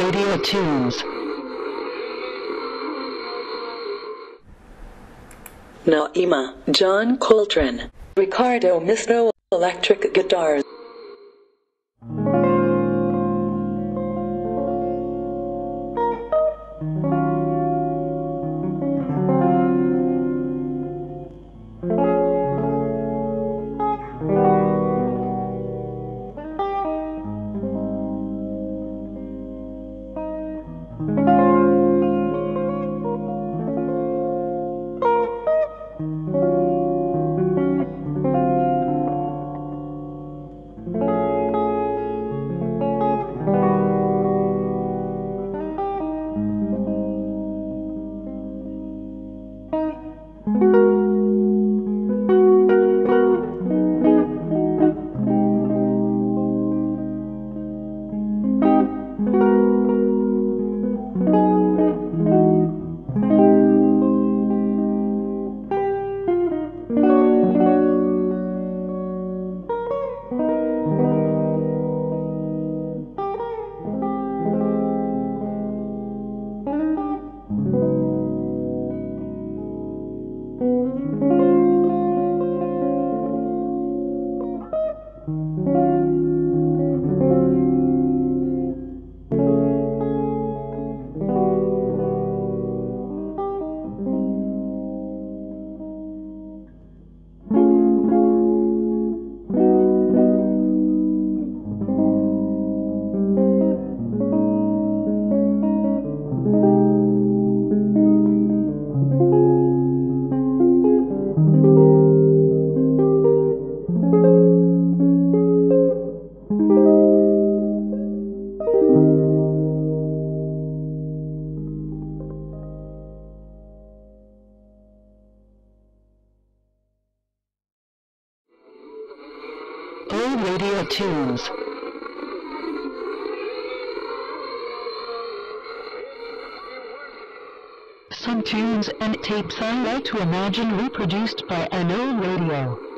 radio tunes. Naima, John Coltrane, Riccardo Misto, electric guitars. Old radio tunes. Some tunes and tapes I like to imagine reproduced by old radio.